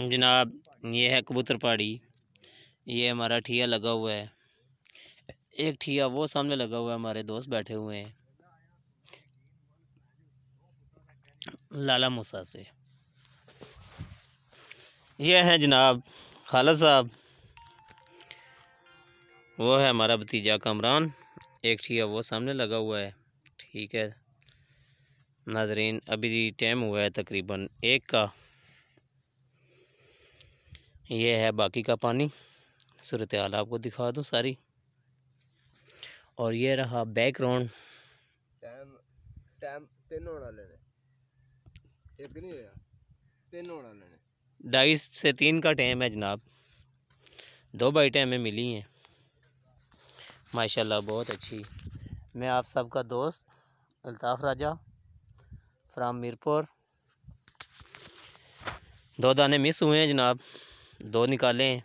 जनाब, ये है कबूतर पहाड़ी ये हमारा ठिया लगा हुआ है। एक ठिया वो सामने लगा हुआ है, हमारे दोस्त बैठे हुए हैं। लाला मूसा से। ये है जनाब, खाला साहब। वो है हमारा भतीजा कमरान। एक ठिया वो सामने लगा हुआ है। ठीक है। नाजरीन, अभी टाइम हुआ है तकरीबन एक का। ये है बाकी का पानी। सूरत हाल आपको दिखा दूँ सारी। और ये रहा बैकग्राउंड टाइम टाइम तीन होना लेने। एक नहीं तीन होना लेने। ढाई से तीन का टाइम है जनाब। दो बाइटें हमें मिली हैं। माशाल्लाह बहुत अच्छी। मैं आप सबका दोस्त अल्ताफ़ राजा फ्राम मीरपुर दो दाने मिस हुए हैं जनाब। दो निकालें।